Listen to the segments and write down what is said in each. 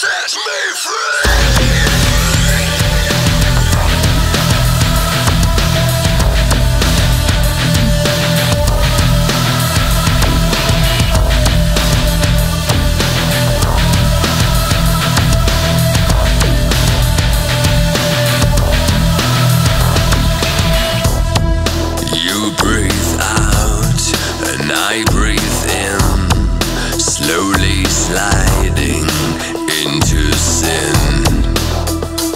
Set me free! I breathe in, slowly sliding sin.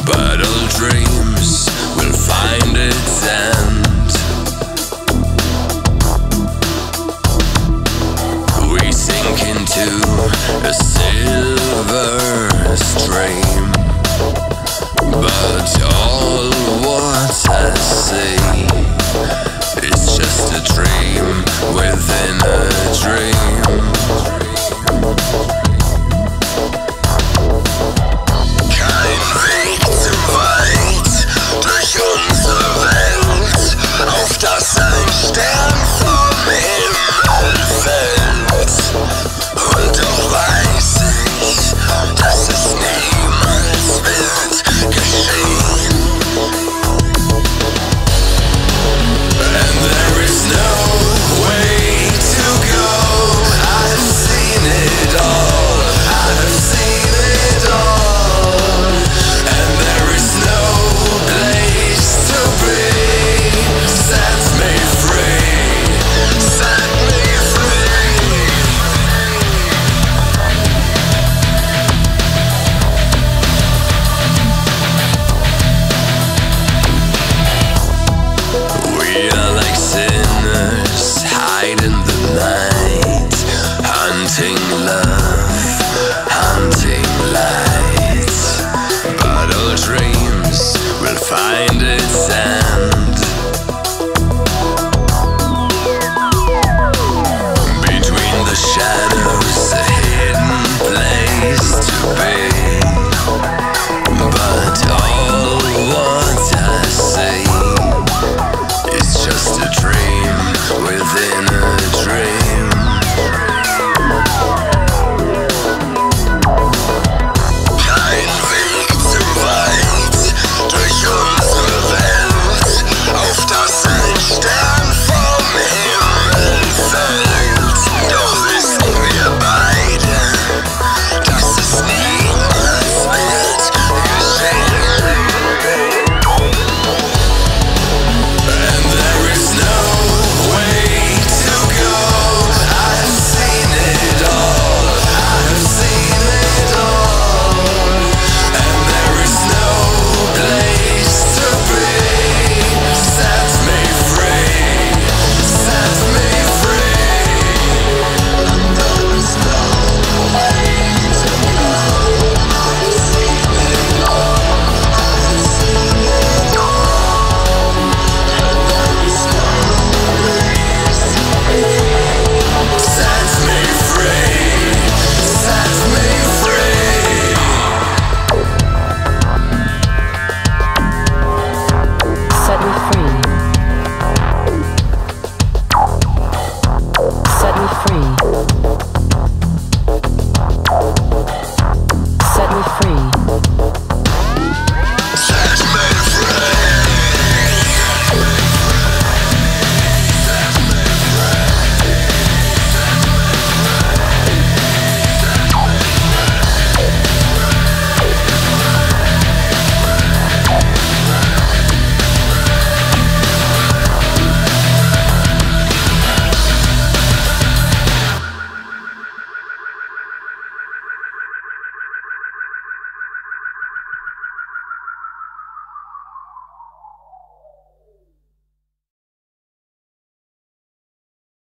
But all dreams will find its end. We sink into a silver stream. But all what I see. Sing love